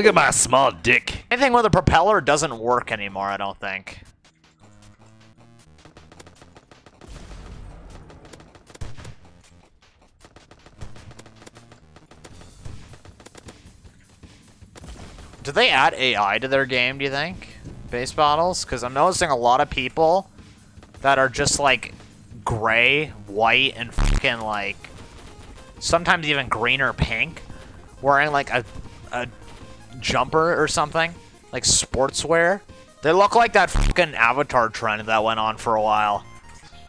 Look at my small dick. Anything with a propeller doesn't work anymore, I don't think. Do they add AI to their game, do you think? Base battles? Because I'm noticing a lot of people that are just like gray, white, and fucking like sometimes even green or pink, wearing like a, a jumper or something, like sportswear. They look like that fucking avatar trend that went on for a while,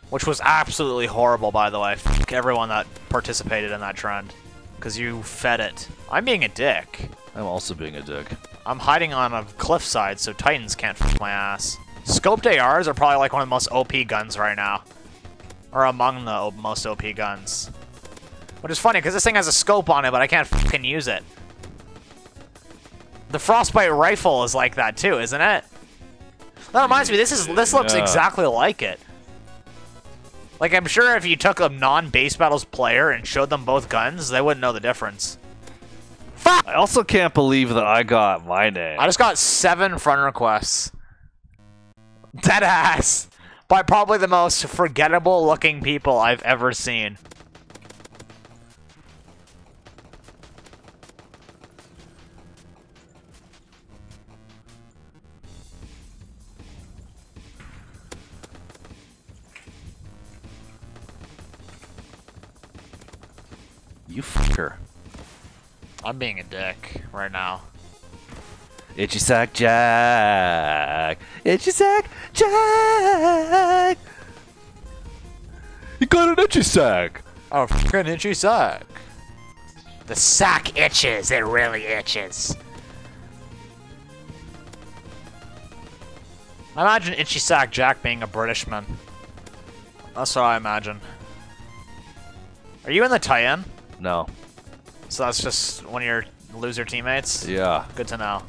which was absolutely horrible, by the way. Fuck everyone that participated in that trend, because you fed it. I'm being a dick. I'm also being a dick. I'm hiding on a cliffside so Titans can't fuck my ass. Scoped ARs are probably like one of the most OP guns right now. Or among the most OP guns. Which is funny, because this thing has a scope on it, but I can't fucking use it. The Frostbite rifle is like that too, isn't it? That reminds me, this is this looks Yeah. exactly like it. Like, I'm sure if you took a non-base battles player and showed them both guns, they wouldn't know the difference. Fuck! I also can't believe that I got my name. I just got seven friend requests. Dead ass. By probably the most forgettable looking people I've ever seen. You fucker. I'm being a dick right now. Itchy sack Jack. Itchy sack Jack. You got an itchy sack. Oh, fucking itchy sack. The sack itches. It really itches. I imagine Itchy Sack Jack being a Britishman. That's what I imagine. Are you in the tie-in? No. So that's just one of your loser teammates? Yeah. Good to know.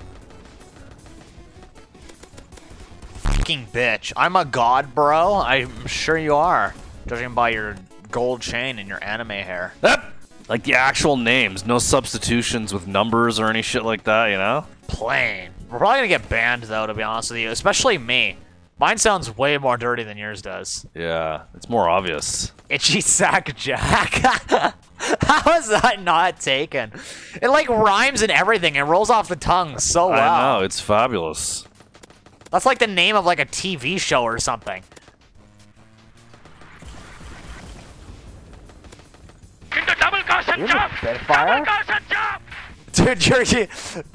Fucking bitch. I'm a god, bro. I'm sure you are. Judging by your gold chain and your anime hair. Yep. Like the actual names, no substitutions with numbers or any shit like that, you know? Plain. We're probably gonna get banned though, to be honest with you. Especially me. Mine sounds way more dirty than yours does. Yeah, it's more obvious. Itchy sack Jack. How is that not taken? It like rhymes and everything. It rolls off the tongue so well. I know, it's fabulous. That's like the name of like a TV show or something. You're in the Spitfire? Dude, you're, you,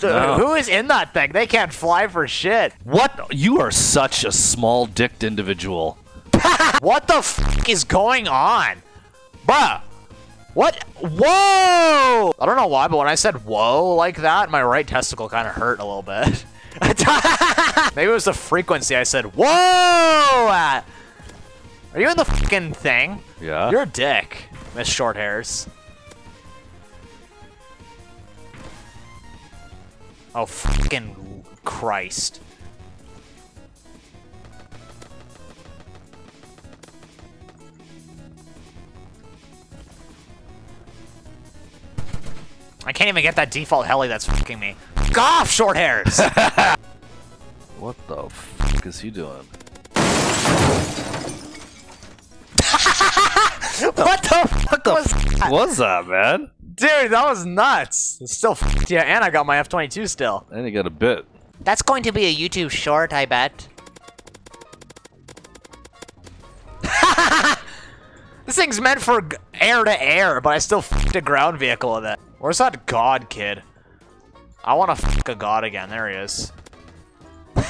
No. who is in that thing? They can't fly for shit. What? You are such a small dicked individual. What the f is going on? Bruh. What? Whoa! I don't know why, but when I said whoa like that, my right testicle kind of hurt a little bit. Maybe it was the frequency I said whoa at. Are you in the fucking thing? Yeah. You're a dick, Miss Short Hairs. Oh, fucking Christ. I can't even get that default heli that's fucking me. Fuck off, short hairs! What the fuck is he doing? what the fuck was that? Was that, man? Dude, that was nuts. It's still f- yeah, and I got my F22 still. And he got a bit. That's going to be a YouTube short, I bet. this thing's meant for air to air, but I still fucked a ground vehicle with it. Where's that god kid? I want to fuck a god again. There he is. Did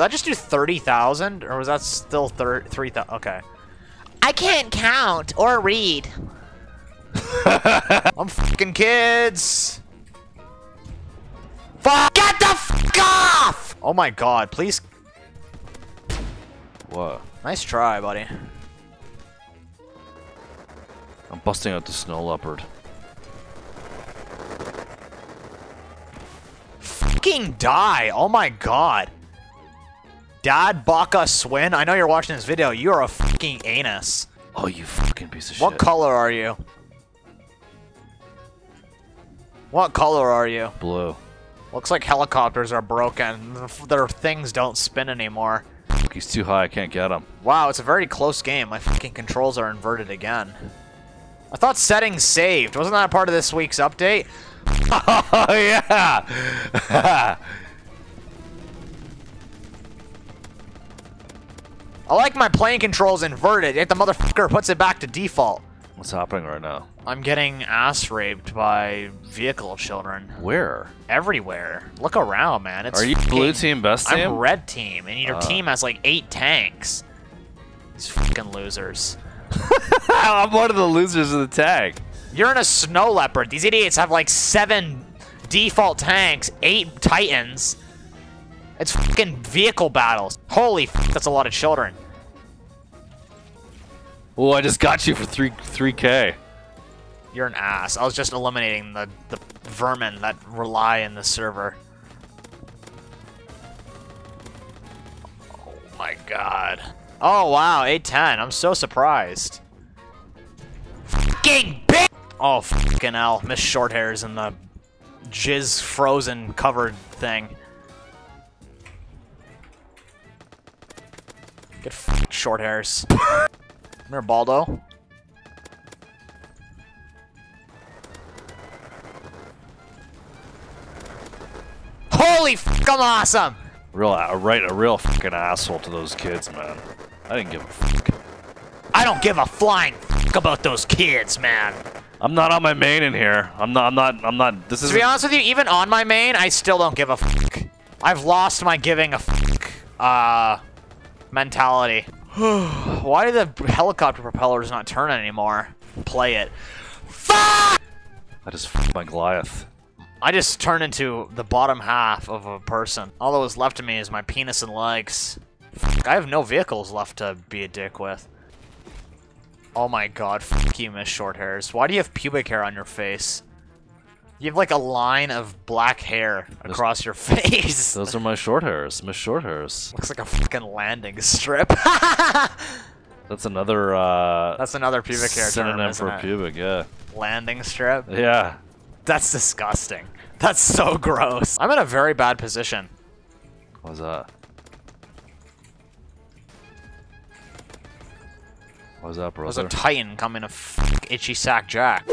I just do 30,000? Or was that still 3,000? Okay. I can't count or read. I'm fucking kids. Fuck! Get the fuck off! Oh my god, please. What? Nice try, buddy. I'm busting out the snow leopard. Fucking die! Oh my god. Dad Baka Swin, I know you're watching this video. You are a fucking anus. Oh, you fucking piece of What shit. What color are you? What color are you? Blue. Looks like helicopters are broken. Their things don't spin anymore. He's too high. I can't get him. Wow, it's a very close game. My fucking controls are inverted again. I thought settings saved. Wasn't that part of this week's update? oh yeah. I like my plane controls inverted, if the motherfucker puts it back to default. What's happening right now? I'm getting ass raped by vehicle children Where? everywhere. Look around, man. It's Are you blue team, best team? I'm red team, and your Ah. team has like eight tanks. These fucking losers. I'm one of the losers of the tag. You're in a snow leopard. These idiots have like seven default tanks, eight titans. It's fucking vehicle battles. Holy f that's a lot of children. Oh, I just got you for three three k. You're an ass. I was just eliminating the, the vermin that rely in the server. Oh my god. Oh wow, 810. I'm so surprised. Fucking bitch! Oh fucking hell. Miss short hairs in the jizz frozen covered thing. Get short hairs. Come here, Baldo. Holy f I'm awesome! Real, a right, a real fucking asshole to those kids, man. I didn't give a fuck. I don't give a flying fuck about those kids, man. I'm not on my main in here. I'm not. I'm not. I'm not. This is. To be honest with you, even on my main, I still don't give a fuck. I've lost my giving a fuck, uh, mentality. Why do the helicopter propellers not turn anymore? Play it. Fuck! I just fucked my Goliath. I just turned into the bottom half of a person. All that was left of me is my penis and legs. Fuck, I have no vehicles left to be a dick with. Oh my god, fuck you, Miss Short Hairs. Why do you have pubic hair on your face? You have like a line of black hair across your face. Those are my short hairs, Miss Short Hairs. Looks like a fucking landing strip. That's another uh, That's another pubic hair term, synonym isn't for it? pubic. Yeah. Landing strip? Yeah. That's disgusting. That's so gross. I'm in a very bad position. What's that? What's that, There's brother? a titan coming to f itchy sack Jack.